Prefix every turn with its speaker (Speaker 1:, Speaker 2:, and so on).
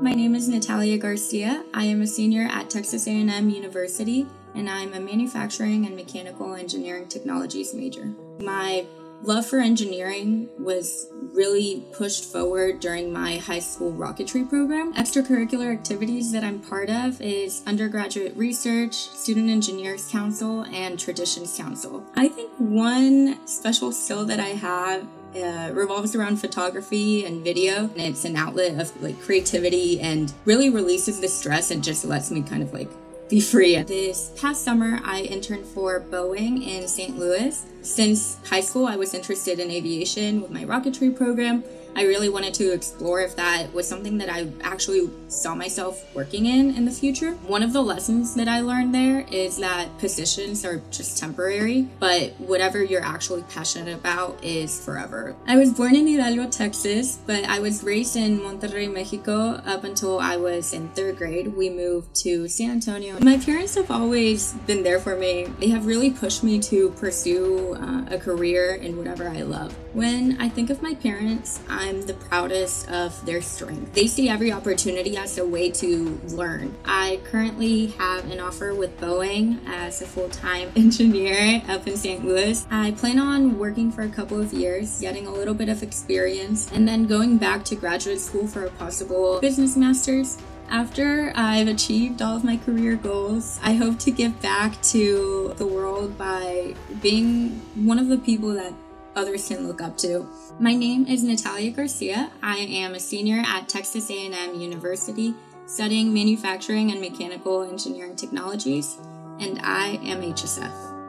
Speaker 1: My name is Natalia Garcia. I am a senior at Texas A&M University and I'm a manufacturing and mechanical engineering technologies major. My love for engineering was really pushed forward during my high school rocketry program. Extracurricular activities that I'm part of is undergraduate research, student engineers council, and traditions council. I think one special skill that I have uh, revolves around photography and video. And it's an outlet of like creativity and really releases the stress and just lets me kind of like be free. This past summer, I interned for Boeing in St. Louis. Since high school, I was interested in aviation with my rocketry program. I really wanted to explore if that was something that I actually saw myself working in in the future. One of the lessons that I learned there is that positions are just temporary, but whatever you're actually passionate about is forever. I was born in Hidalgo, Texas, but I was raised in Monterrey, Mexico up until I was in third grade. We moved to San Antonio. My parents have always been there for me. They have really pushed me to pursue uh, a career in whatever I love. When I think of my parents, I'm the proudest of their strength. They see every opportunity as a way to learn. I currently have an offer with Boeing as a full time engineer up in St. Louis. I plan on working for a couple of years, getting a little bit of experience, and then going back to graduate school for a possible business master's. After I've achieved all of my career goals, I hope to give back to the world by being one of the people that others can look up to. My name is Natalia Garcia. I am a senior at Texas A&M University studying manufacturing and mechanical engineering technologies, and I am HSF.